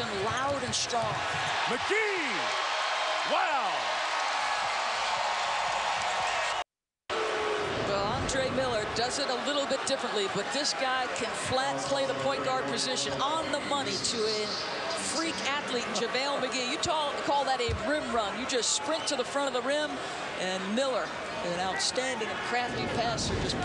And loud and strong. McGee! Wow! Andre Miller does it a little bit differently, but this guy can flat play the point guard position on the money to a freak athlete, JaVale McGee. You call that a rim run. You just sprint to the front of the rim, and Miller, an outstanding and crafty passer, just